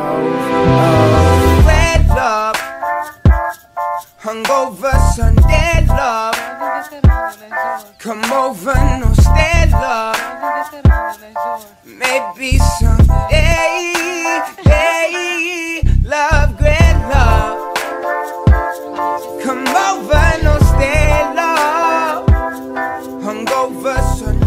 oh, red love, hungover Sunday love. Come over, no stay love. Maybe someday, hey, love, great love. Come over, no stay love. Hungover Sunday.